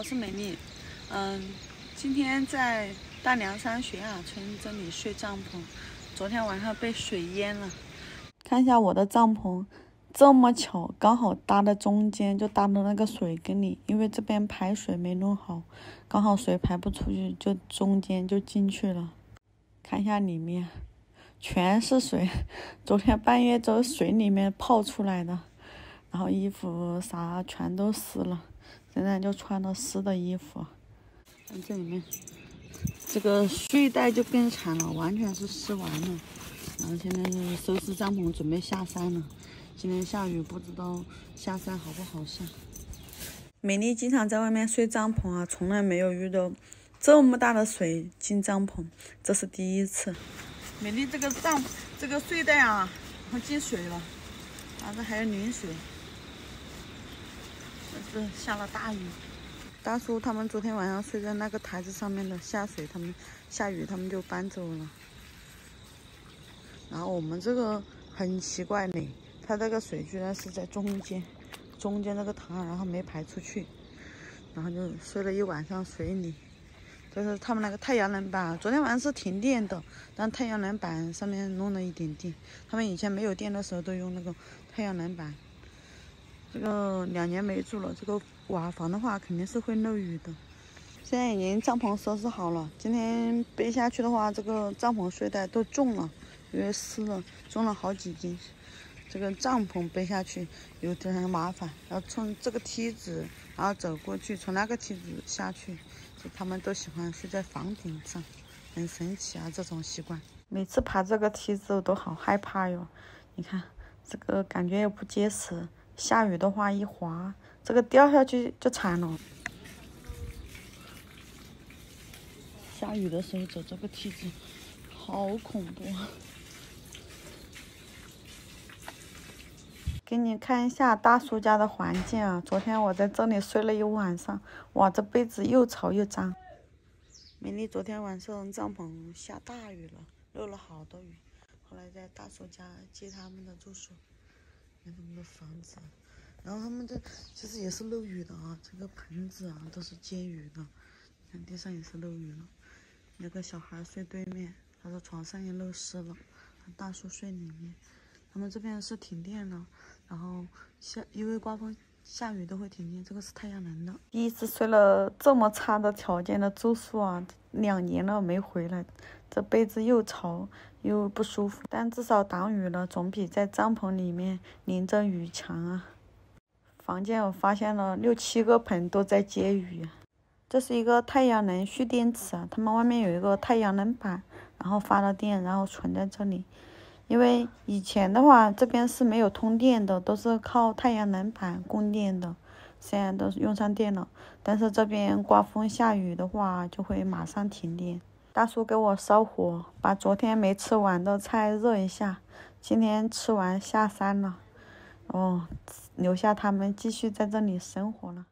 我是美丽。嗯，今天在大凉山雪雅村这里睡帐篷，昨天晚上被水淹了。看一下我的帐篷，这么巧，刚好搭在中间，就搭到那个水根里。因为这边排水没弄好，刚好水排不出去，就中间就进去了。看一下里面，全是水，昨天半夜从水里面泡出来的，然后衣服啥全都湿了。现在就穿了湿的衣服，看这里面，这个睡袋就更惨了，完全是湿完了。然后现在是收拾帐篷，准备下山了。今天下雨，不知道下山好不好下。美丽经常在外面睡帐篷啊，从来没有遇到这么大的水进帐篷，这是第一次。美丽这个帐这个睡袋啊，进水了，啊，这还有淋水。这是下了大雨，大叔他们昨天晚上睡在那个台子上面的，下水他们下雨他们就搬走了。然后我们这个很奇怪呢，它这个水居然是在中间，中间那个塘，然后没排出去，然后就睡了一晚上水里。这是他们那个太阳能板，昨天晚上是停电的，但太阳能板上面弄了一点电。他们以前没有电的时候都用那个太阳能板。这个两年没住了，这个瓦房的话肯定是会漏雨的。现在已经帐篷收拾好了，今天背下去的话，这个帐篷睡袋都重了，因为湿了，重了好几斤。这个帐篷背下去有点麻烦，要从这个梯子，然后走过去，从那个梯子下去。就他们都喜欢睡在房顶上，很神奇啊，这种习惯。每次爬这个梯子我都好害怕哟，你看这个感觉又不结实。下雨的话，一滑，这个掉下去就惨了。下雨的时候走这个梯子，好恐怖。给你看一下大叔家的环境啊！昨天我在这里睡了一晚上，哇，这被子又潮又脏。美丽昨天晚上帐篷下大雨了，漏了好多雨，后来在大叔家接他们的住宿。看他们的房子，然后他们这其实也是漏雨的啊，这个盆子啊都是接雨的，看地上也是漏雨了。那个小孩睡对面，他说床上也漏湿了，大叔睡里面。他们这边是停电了，然后下因为刮风下雨都会停电，这个是太阳能的。第一次睡了这么差的条件的住宿啊，两年了没回来，这被子又潮。又不舒服，但至少挡雨了，总比在帐篷里面淋着雨强啊。房间我发现了六七个盆都在接雨，这是一个太阳能蓄电池啊，他们外面有一个太阳能板，然后发了电，然后存在这里。因为以前的话这边是没有通电的，都是靠太阳能板供电的，现在都是用上电了，但是这边刮风下雨的话就会马上停电。大叔给我烧火，把昨天没吃完的菜热一下。今天吃完下山了，哦，留下他们继续在这里生活了。